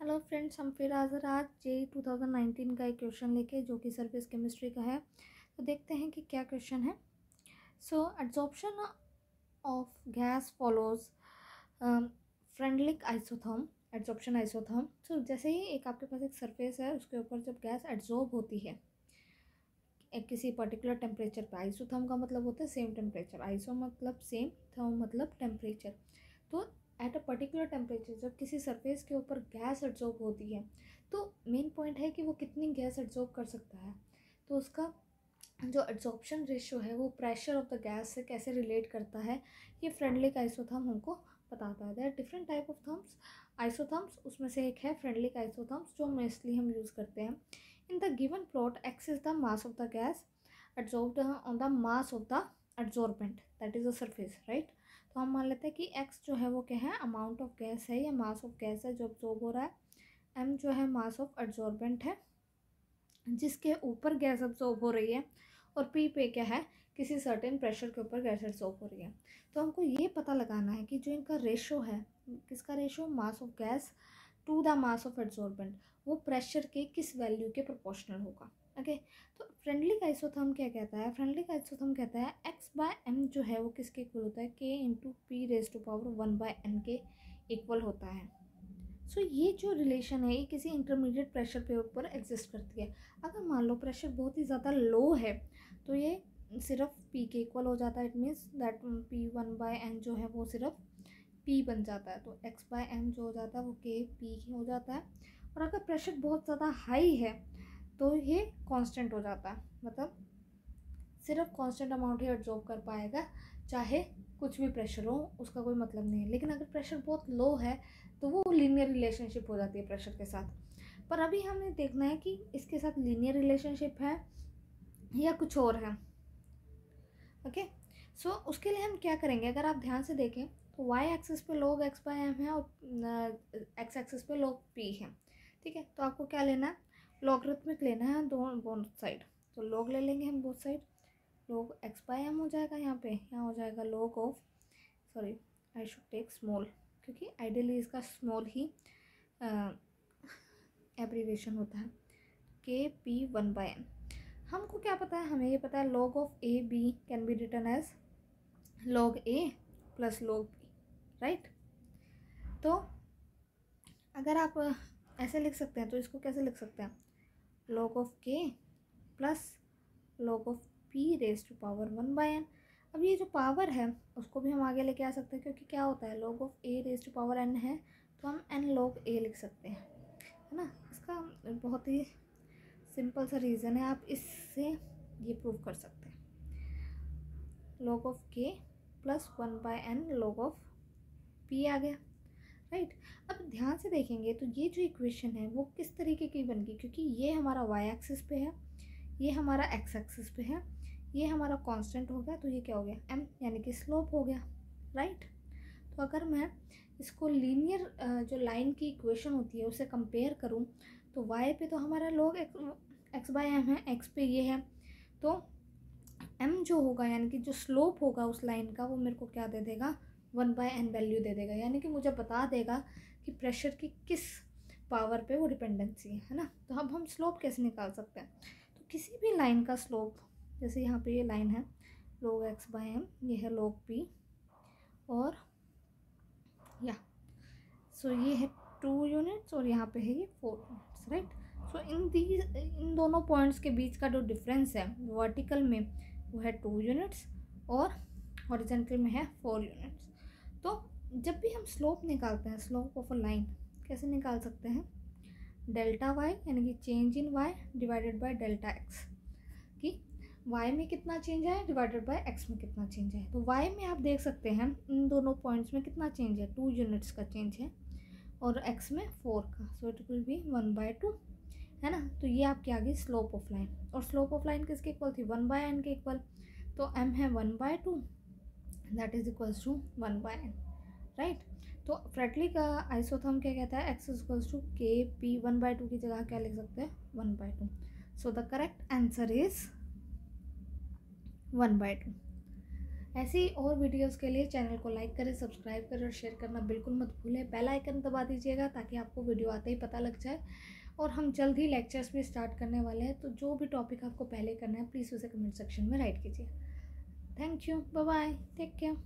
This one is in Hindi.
हेलो फ्रेंड्स हम फिर हाजिर आज जे 2019 का एक क्वेश्चन लेके, जो कि सर्विस केमिस्ट्री का है। तो देखते हैं कि क्या क्वेश्चन है। So adsorption of gas follows Freundlich isotherm adsorption isotherm so जैसे ही एक आपके पास एक सरफेस है, उसके ऊपर जब गैस एड्जॉर्ब होती है, एक किसी पर्टिकुलर टेम्परेचर पे आइसोथर्म का मतलब होता है सेम टेम्परेचर आइसो मतलब सेम थर्म मतलब टेम्परेचर तो एट अ पर्टिकुलर टेम्परेचर जब किसी सरफेस के ऊपर गैस एड्जॉर्ब होती है तो मेन पॉइंट है कि वो कितनी गैस एड्जॉर्ब कर सकता है। तो उसका जो एड्जॉर्प्शन रेशियो है, वो प्रेशर ऑफ़ द गैस से कैसे रिलेट करता है, ये फ्रेंडलिक आइसोथर्म हमको बताता है। देर डिफरेंट टाइप ऑफ़ थम्स आइसोथर्म्स उसमें से एक है फ्रेंडलिक आइसोथर्म्स जो मोस्टली हम यूज़ करते हैं। In the given plot X is the mass of the gas adsorbed on the mass of the adsorbent that is the surface right तो हम मान लेते हैं कि एक्स जो है वो क्या है? अमाउंट ऑफ़ गैस है, या मास ऑफ़ गैस है जो अब्जॉर्ब हो रहा है। एम जो है मास ऑफ़ एब्जॉर्बेंट है, जिसके ऊपर गैस अब्जॉर्ब हो रही है, और पी पे क्या है? किसी सर्टेन प्रेशर के ऊपर गैस एब्जॉर्ब हो रही है। तो हमको ये पता लगाना है कि जो इनका रेशो है, किसका ratio mass of gas to the mass of absorbent वो प्रेशर के किस वैल्यू के प्रोपोर्शनल होगा। ओके? तो फ्रेंडली का आइसोथर्म क्या कहता है? फ्रेंडली का आइसोथर्म कहता है एक्स बाय एम जो है वो किसके इक्वल होता है? K into P raise to power one by N के इक्वल होता है। सो so, ये जो रिलेशन है ये किसी इंटरमीडिएट प्रेशर पे ऊपर एग्जिस्ट करती है। अगर मान लो प्रेशर बहुत ही ज़्यादा लो है तो ये सिर्फ़ पी के इक्वल हो जाता है। It means that P one by N जो है वो सिर्फ़ पी बन जाता है। तो एक्स बाय एम जो हो जाता है वो के पी हो जाता है। और अगर प्रेशर बहुत ज़्यादा हाई है तो ये कांस्टेंट हो जाता है मतलब सिर्फ़ कांस्टेंट अमाउंट ही एब्जॉर्ब कर पाएगा, चाहे कुछ भी प्रेशर हो, उसका कोई मतलब नहीं है। लेकिन अगर प्रेशर बहुत लो है तो वो लीनियर रिलेशनशिप हो जाती है प्रेशर के साथ। पर अभी हमें देखना है कि इसके साथ लीनियर रिलेशनशिप है या कुछ और है। ओके सो उसके लिए हम क्या करेंगे? अगर आप ध्यान से देखें तो वाई एक्सिस पे लोग एक्स बाय एम है और एक्स एक्सिस पे लोग पी है। ठीक है? तो आपको क्या लेना है? लॉगरिथमिक लेना है दोनों बोथ साइड तो लॉग ले लेंगे हम both side log X by M हो जाएगा यहाँ पे. यहाँ हो जाएगा log of sorry I should take small क्योंकि आइडियली इसका स्मॉल ही एब्रीवेशन होता है. के पी वन बाय एन हमको क्या पता है? हमें ये पता है log of A B can be written as log A plus log B right तो अगर आप ऐसे लिख सकते हैं तो इसको कैसे लिख सकते हैं? Log of K plus log of P raise to power one by N अब ये जो पावर है, उसको भी हम आगे लेके आ सकते हैं, क्योंकि क्या होता है, log of A raise to power N है तो हम एन log ए लिख सकते हैं, है ना? इसका बहुत ही सिंपल सा रीज़न है, आप इससे ये प्रूव कर सकते हैं। Log of K plus one by N log of P आ गया। राइट अब ध्यान से देखेंगे तो ये जो इक्वेशन है, वो किस तरीके की बन गई? क्योंकि ये हमारा वाई एक्सिस पे है, ये हमारा एक्स एक्सिस पे है, ये हमारा कांस्टेंट हो गया तो ये क्या हो गया? एम यानी कि स्लोप हो गया। राइट तो अगर मैं इसको लीनियर जो लाइन की इक्वेशन होती है, उसे कंपेयर करूँ तो वाई पे तो हमारा लोग एक्स बाय एम है एक्स पे ये है। तो एम जो होगा, यानी कि जो स्लोप होगा उस लाइन का, वो मेरे को क्या दे देगा? वन बाय एन वैल्यू दे देगा, यानी कि मुझे बता देगा कि प्रेशर की किस पावर पे वो डिपेंडेंसी है ना? तो अब हम स्लोप कैसे निकाल सकते हैं? तो किसी भी लाइन का स्लोप, जैसे यहाँ पे ये लाइन है लोग एक्स बाय एम ये है लोग पी और या सो ये है टू यूनिट्स और यहाँ पे है ये four units right so in the, इन दोनों पॉइंट्स के बीच का जो डिफरेंस है वर्टिकल में वो है टू यूनिट्स और हॉरिजेंटल में है फोर यूनिट्स तो जब भी हम स्लोप निकालते हैं स्लोप ऑफ़ अ लाइन कैसे निकाल सकते हैं? डेल्टा वाई यानी कि change in Y divided by delta X कि वाई में कितना चेंज है डिवाइडेड बाय एक्स में कितना चेंज है तो वाई में आप देख सकते हैं इन दोनों पॉइंट्स में कितना चेंज है? टू यूनिट्स का चेंज है, और एक्स में फोर का। So it will be one by two है ना? तो ये आपकी आ गई स्लोप ऑफ़ लाइन और स्लोप ऑफ़ लाइन किसके इक्वल थी? वन बाय एन के इक्वल तो एम है one by two that is equals to one by N right तो फ्रेटली का आइसोथर्म क्या कहता है? X is equals to K P one by two की जगह क्या लिख सकते हैं? One by two so the correct answer is one by two ऐसी और वीडियोस के लिए चैनल को लाइक करें सब्सक्राइब करें और शेयर करना बिल्कुल मत भूलें। बेल आइकन दबा दीजिएगा ताकि आपको वीडियो आते ही पता लग जाए। और हम जल्द ही लेक्चर्स भी स्टार्ट करने वाले हैं तो जो भी टॉपिक आपको पहले करना है प्लीज़ उसे कमेंट सेक्शन में राइट कीजिए। Thank you bye bye take care